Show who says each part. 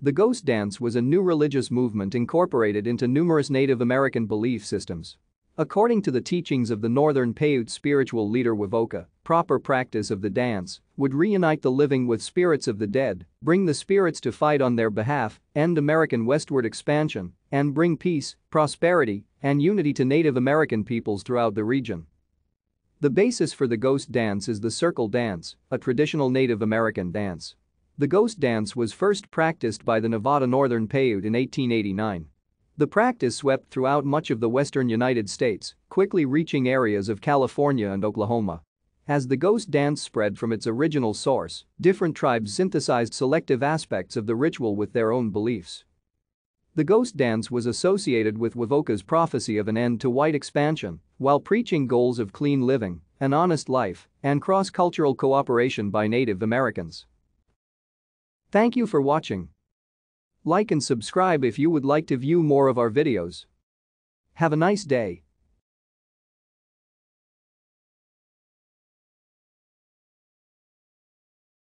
Speaker 1: The ghost dance was a new religious movement incorporated into numerous Native American belief systems. According to the teachings of the Northern Paiute spiritual leader Wovoka, proper practice of the dance would reunite the living with spirits of the dead, bring the spirits to fight on their behalf, end American westward expansion, and bring peace, prosperity, and unity to Native American peoples throughout the region. The basis for the ghost dance is the circle dance, a traditional Native American dance. The ghost dance was first practiced by the Nevada Northern Paiute in 1889. The practice swept throughout much of the western United States, quickly reaching areas of California and Oklahoma. As the ghost dance spread from its original source, different tribes synthesized selective aspects of the ritual with their own beliefs. The ghost dance was associated with Wovoka's prophecy of an end to white expansion while preaching goals of clean living, an honest life, and cross-cultural cooperation by Native Americans. Thank you for watching. Like and subscribe if you would like to view more of our videos. Have a nice day.